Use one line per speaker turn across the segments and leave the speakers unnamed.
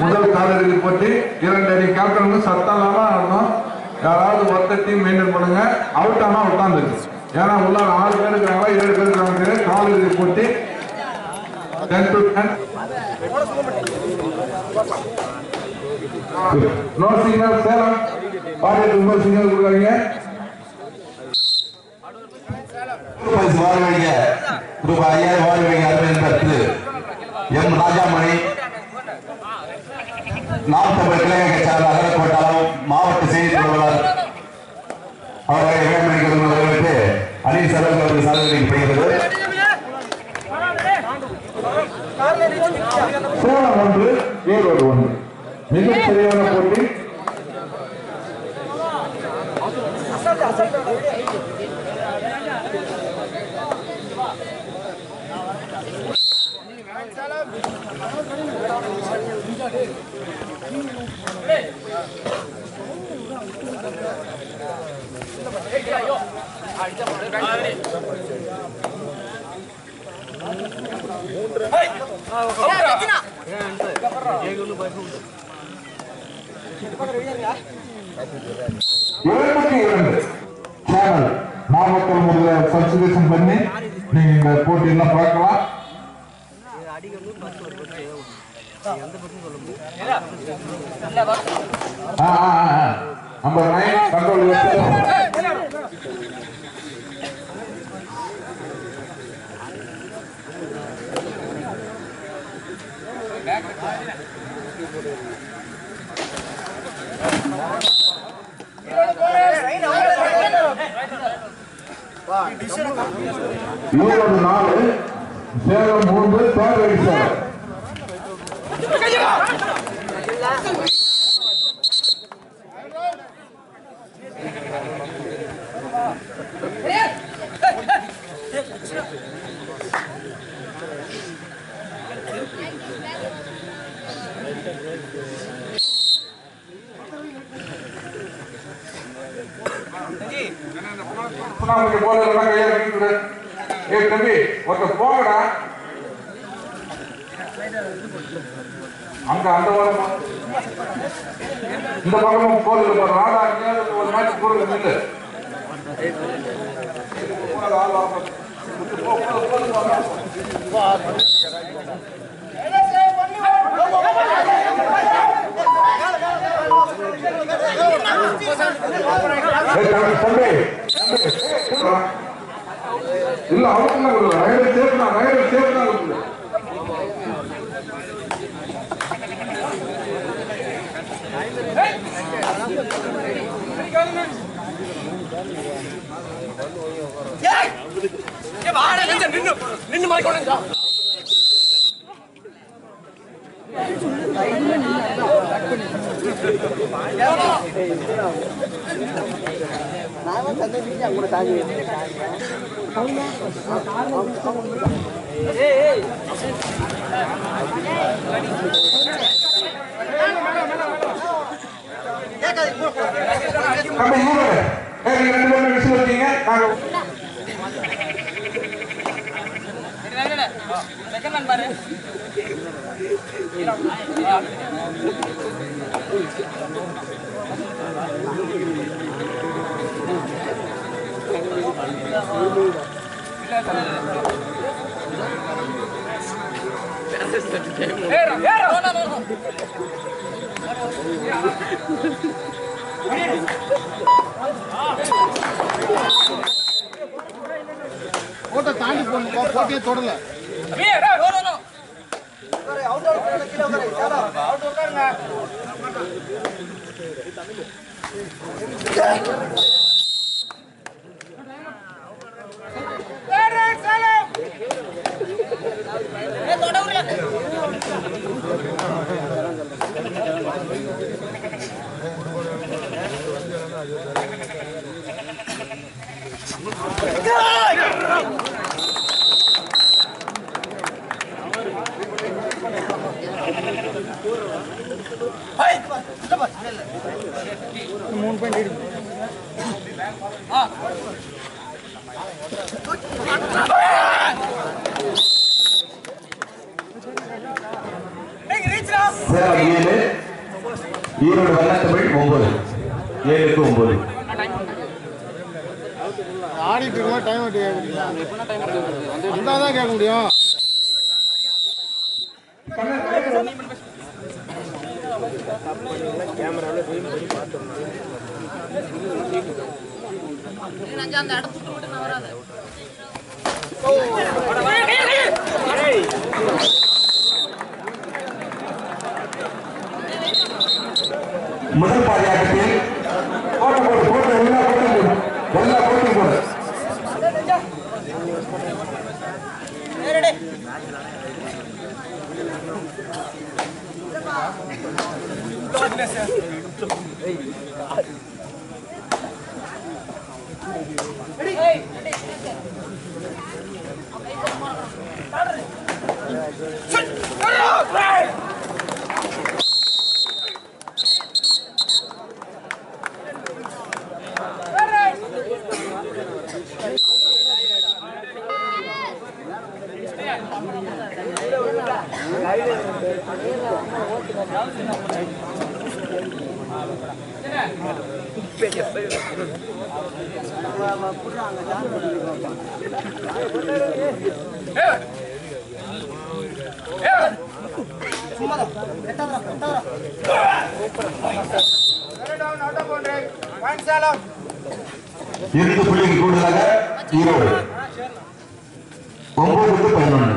முதல் காலிறுதி போட்டு இரண்டு அடி கேப்டன் சத்தம் இல்லாம ஆடணும். யாராவது ஒத்த டீம் மெயின்டைன் பண்ணுங்க. அவுட் ஆனா உட்காந்துருக்கு ஏன்னா உள்ள ஆறு பேர் இருக்கிறாங்க ஏழு பேர் இருக்கிறாங்க. காலிறுதி போட்டு. Ten to ten no signal Salem. பாடிட்டு ரொம்ப சிக்னல் கொடுக்குறீங்க
ரூபாய் ஐயாயிரம் வாழ்வீங்க அருமையின் பத்து எம் ராஜாமணி. நாற்பது கிளையக சார்ந்த அகரக்கோட்டாளம் மாவட்ட செய்தி தொடர்பாளர் அவர்களை வேண்மைக்கு வரவேற்று அணி செலவு அவர்கள் சாதனைப்படுகிறது
சேலம் ஒன்று ஈரோடு ஒன்று. மிக சரியான போட்டி. மாவட்டம் இரண்டு பண்ணி நீங்க இந்த போட்டியெல்லாம் பார்க்கலாம். ஆ, கண்ட்ரோல் சேலம் மூன்று தேர்தல் சேலம். போல எல்லாம் கையா கட்டிட்டு ஏ தம்பி ஒருத்த போங்கடா. அங்க அந்த வாரமா இந்த பக்கமும் போறது இல்ல ராடா ஒரு மேட்ச் போறது நில்லு. தம்பி, தம்பி, இல்ல அவருக்கு தான் கொடுக்கல ரயில்வே சேஃப் தான்
நின்று. மாதிரி பாரு ஏறா ஏறா நோ நோ நோ
போட்டோ தாண்டி போடணும் போட்டியே தொடல
ஏறா Good!
மூணு ஏழு ஈரோடு வண்ணத்தமிழ் ஒன்பது ஏழுக்கு
டைம் கேட்க முடியும் வந்தால் தான் கேட்க முடியும்.
நான் அந்த
முதல் பாதி இரண்டு புள்ளிக்கு கூடுதலாக இருபது. ஒன்பது பதினொன்று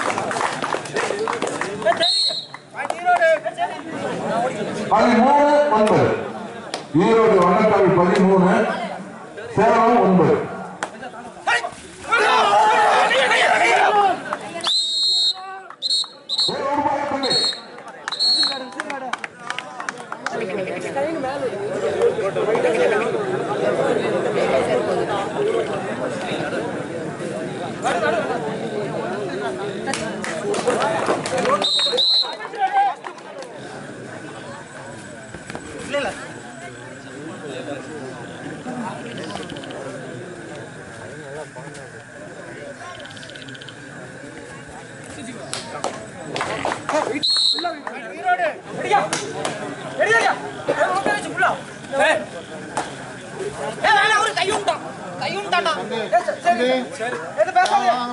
பதிமூணு ஒன்பது. ஈரோடு வண்ணத்தாள் பதிமூணு சேலம் ஒன்பது. ஏய், ஒரு பாய் தம்பி.
அதெல்லாம்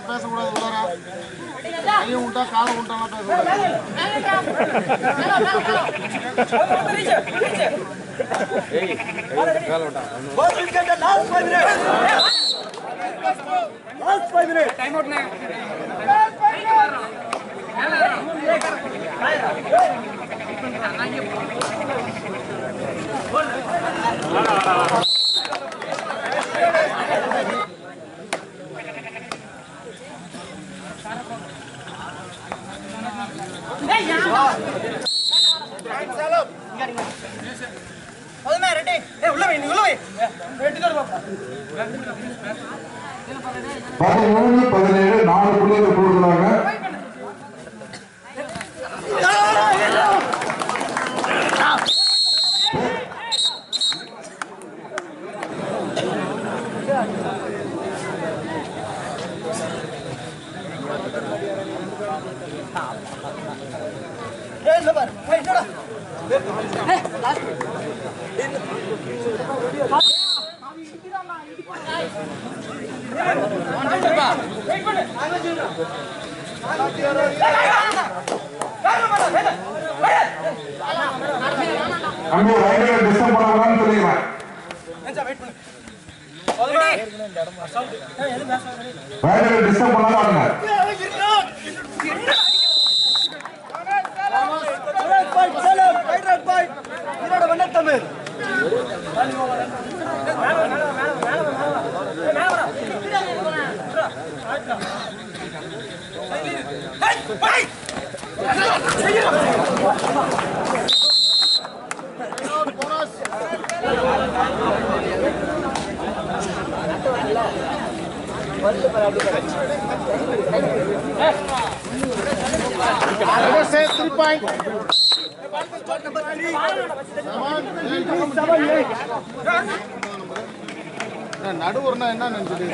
பேசக்கூடாது உள்ளார கையை உண்டா காலை உண்டாலாம் பேசக்கூடாது பதிமூணு பதினேழு நாலு புள்ளிகள் கூடுதலாக அங்கே ரயில்வே டிஸ்டர்ப் பண்ணக்கூடாதுன்னு சொல்லிடுறேன். ரயில்வே டிஸ்டர்ப் பண்ணாம
Tamil
three point. Number three. Come on. நடுவர்னா என்ன நினைச்சிட்டு